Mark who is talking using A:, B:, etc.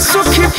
A: सुखी